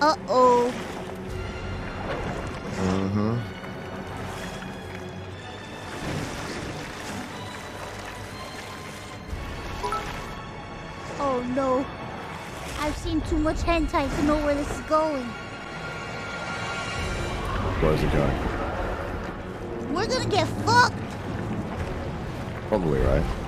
Uh-oh. Uh-huh. Oh no. I've seen too much hentai to know where this is going. Where's it going? We're gonna get fucked. Probably, right?